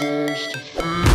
supposed to feel